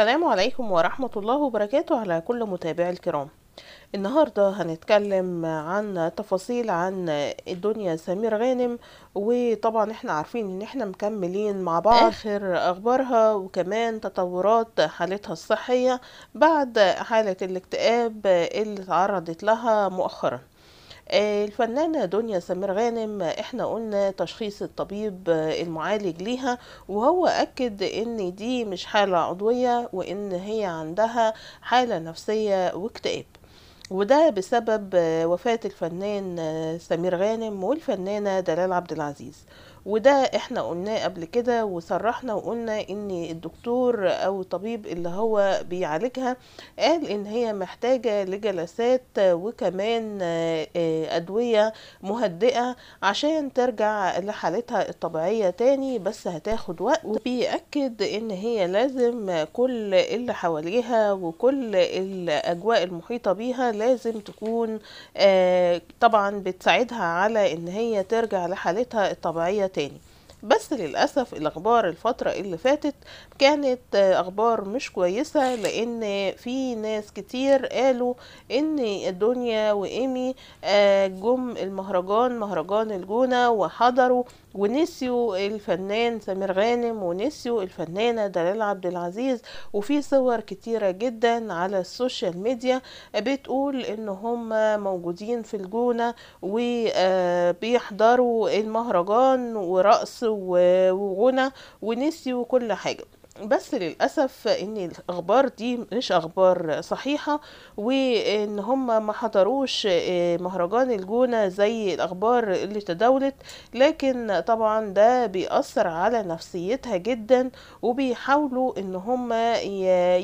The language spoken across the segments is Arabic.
السلام عليكم ورحمة الله وبركاته على كل متابعي الكرام. النهاردة هنتكلم عن تفاصيل عن الدنيا سمير غانم وطبعا إحنا عارفين إن إحنا مكملين مع بعض آخر أخبارها وكمان تطورات حالتها الصحية بعد حالة الاكتئاب اللي تعرضت لها مؤخرا. الفنانة دنيا سمير غانم إحنا قلنا تشخيص الطبيب آه، المعالج ليها وهو أكد إن دي مش حالة عضوية وإن هي عندها حالة نفسية واكتئاب. وده بسبب آه، وفاة الفنان آه، سمير غانم والفنانة دلال عبد العزيز. وده إحنا قلناه قبل كده وصرحنا وقلنا إن الدكتور أو الطبيب اللي هو بيعالجها قال إن هي محتاجة لجلسات وكمان آه، أدوية مهدئة عشان ترجع لحالتها الطبيعية تاني بس هتاخد وقت. وبيأكد إن هي لازم كل اللي حواليها وكل الأجواء المحيطة بيها لازم تكون آه، طبعا بتساعدها على إن هي ترجع لحالتها الطبيعية تاني. بس للأسف الأخبار الفترة اللي فاتت كانت آه، أخبار مش كويسة لأن في ناس كتير قالوا إن الدنيا وإيمي آه، جم المهرجان مهرجان الجونة وحضروا ونسيوا الفنان سمير غانم ونسيوا الفنانة دلال عبد العزيز. وفي صور كتيرة جدا على ال social media بتقول إن هم موجودين في الجونة وبيحضروا المهرجان ورقص وغنى ونسيوا كل حاجة. بس للأسف إن الأخبار دي مش أخبار صحيحة وإن هم ما حضروش آه، مهرجان الجونة زي الأخبار اللي تداولت. لكن طبعا ده بيأثر على نفسيتها جدا وبيحاولوا إن هم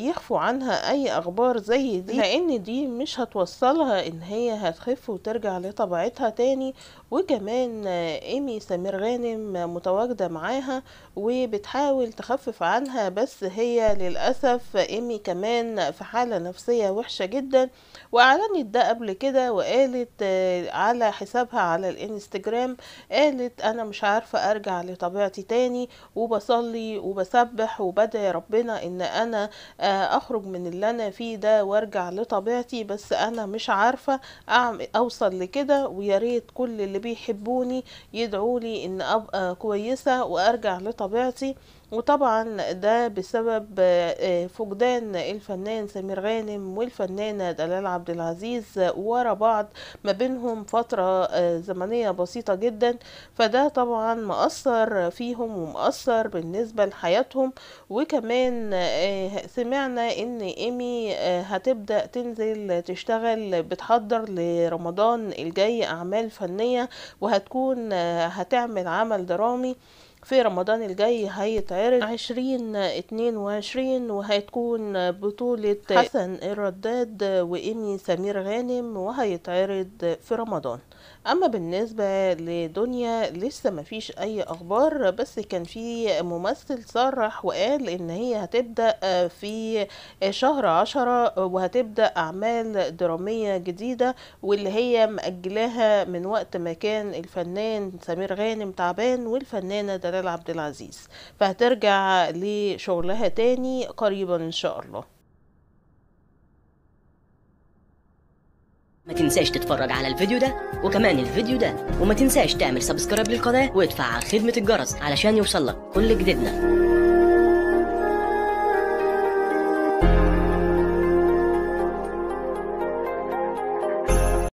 يخفوا عنها أي أخبار زي دي. لأن دي مش هتوصلها إن هي هتخف وترجع لطبيعتها تاني. وكمان إيمي سمير غانم متواجدة معاها وبتحاول تخفف عنها بس هي للأسف إيمي كمان في حالة نفسية وحشة جدا وأعلنت ده قبل كده وقالت آه، على حسابها على الإنستجرام قالت أنا مش عارفة أرجع لطبيعتي تاني وبصلي وبسبح وبدعي ربنا إن أنا آه، أخرج من اللي أنا فيه ده وأرجع لطبيعتي بس أنا مش عارفة أعمل أوصل لكده ويا ريت كل اللي بيحبوني يدعوا لي إن أبقى كويسة وأرجع لطبيعتي. وطبعا ده بسبب آه، فقدان الفنان سمير غانم والفنانة دلال عبد العزيز ورا بعض ما بينهم فترة آه، زمنية بسيطة جدا. فده طبعا مأثر فيهم ومأثر بالنسبة لحياتهم. وكمان آه، سمعنا إن إيمي هتبدأ تنزل تشتغل بتحضر لرمضان الجاي أعمال فنية وهتكون هتعمل عمل درامي. في رمضان الجاي هيتعرض عشرين اتنين وعشرين وهتكون بطولة حسن الرداد وإيمي سمير غانم وهيتعرض في رمضان. أما بالنسبة لدنيا لسه مفيش أي أخبار بس كان في ممثل صرح وقال إن هي هتبدأ في شهر عشرة وهتبدأ أعمال درامية جديدة واللي هي مأجلاها من وقت ما كان الفنان سمير غانم تعبان والفنانة دلال عبد العزيز. فهترجع لشغلها تاني قريبا إن شاء الله. ما تنساش تتفرج على الفيديو ده وكمان الفيديو ده وما تنساش تعمل سبسكرايب للقناة وتفعل خدمة الجرس علشان يوصلك كل جديدنا.